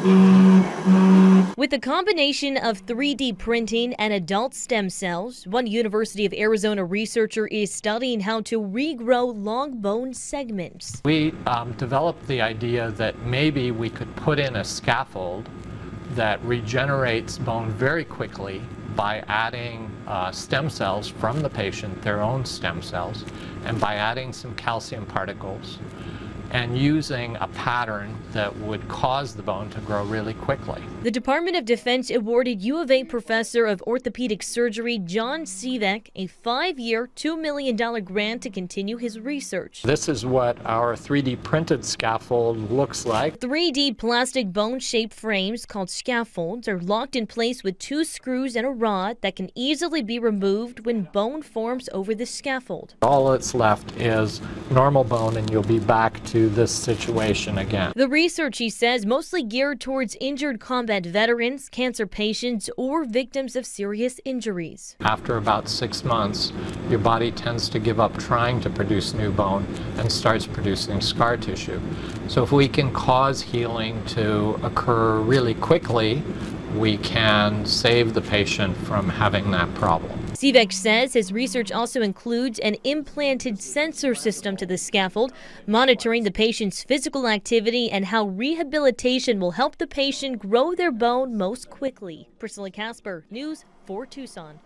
With a combination of 3D printing and adult stem cells, one University of Arizona researcher is studying how to regrow long bone segments. We um, developed the idea that maybe we could put in a scaffold that regenerates bone very quickly by adding uh, stem cells from the patient, their own stem cells, and by adding some calcium particles and using a pattern that would cause the bone to grow really quickly. The Department of Defense awarded U of A professor of orthopedic surgery John Szivek a five-year, $2 million grant to continue his research. This is what our 3D printed scaffold looks like. 3D plastic bone-shaped frames called scaffolds are locked in place with two screws and a rod that can easily be removed when bone forms over the scaffold. All that's left is normal bone and you'll be back to this situation again. The research, he says, mostly geared towards injured combat veterans, cancer patients, or victims of serious injuries. After about six months, your body tends to give up trying to produce new bone and starts producing scar tissue. So if we can cause healing to occur really quickly, we can save the patient from having that problem. Szivek says his research also includes an implanted sensor system to the scaffold, monitoring the patient's physical activity and how rehabilitation will help the patient grow their bone most quickly. Priscilla Casper, News 4 Tucson.